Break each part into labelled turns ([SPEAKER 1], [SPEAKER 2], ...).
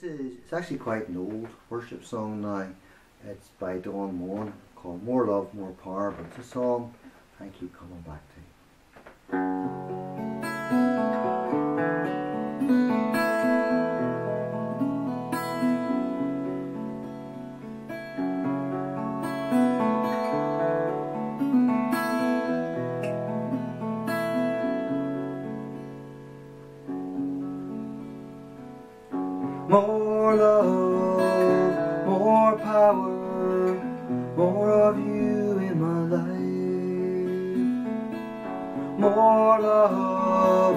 [SPEAKER 1] This is it's actually quite an old worship song now. It's by Don Moen called More Love, More Power, but it's a song I keep coming back to. More love, more power, more of you in my life. More love,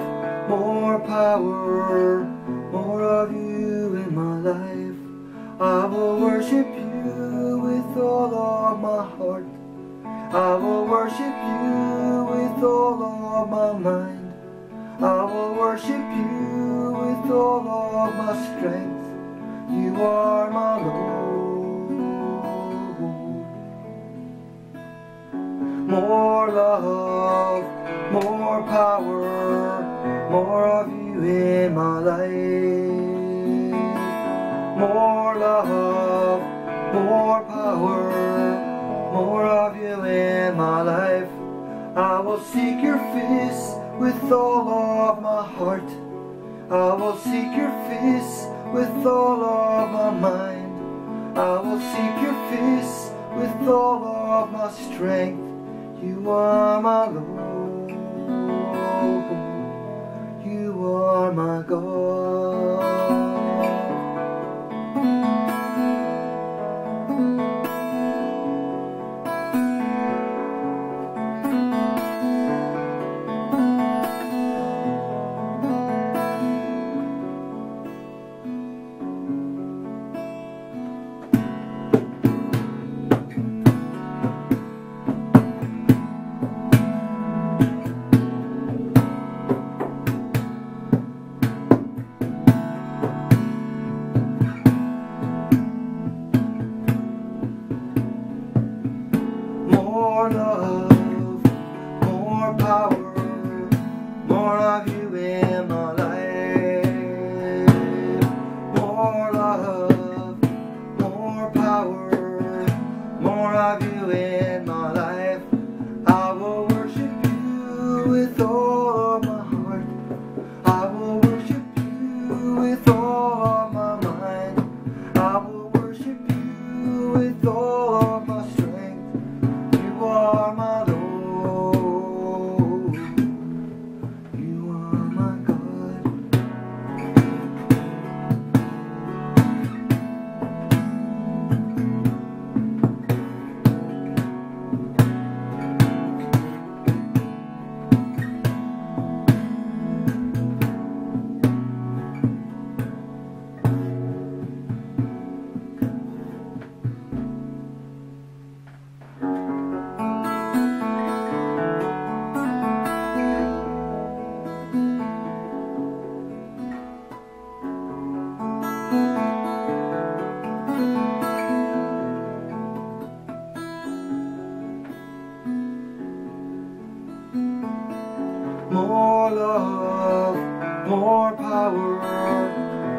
[SPEAKER 1] more power, more of you in my life. I will worship you with all of my heart. I will worship you with all of my mind. I will worship you with all of my strength. You are my Lord. More love, more power, more of you in my life. More love, more power, more of you in my life. I will seek your face with all of my heart. I will seek your face with all of my mind. I will seek your face with all of my strength. You are my Lord.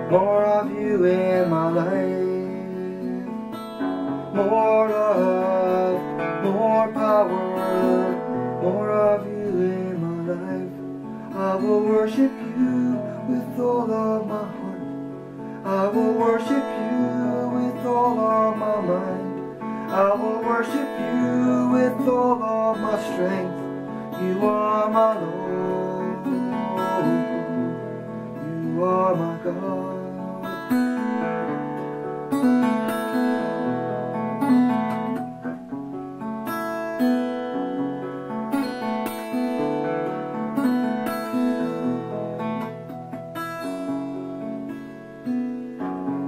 [SPEAKER 1] More of you in my life. More love, more power, more of you in my life. I will worship you with all of my heart. I will worship you with all of my mind. I will worship you with all of my strength. You are my Lord. Are my God.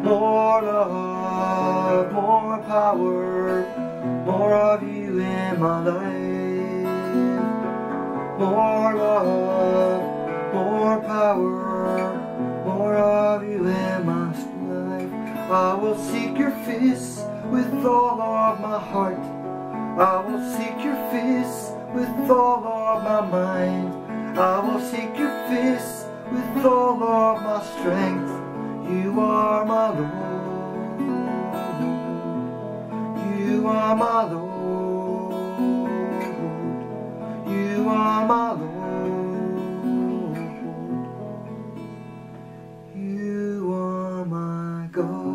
[SPEAKER 1] More love, more power, more of you in my life. More love, more power, I will seek your face with all of my heart. I will seek your face with all of my mind. I will seek your face with all of my strength. You are my Lord. You are my Lord. Go.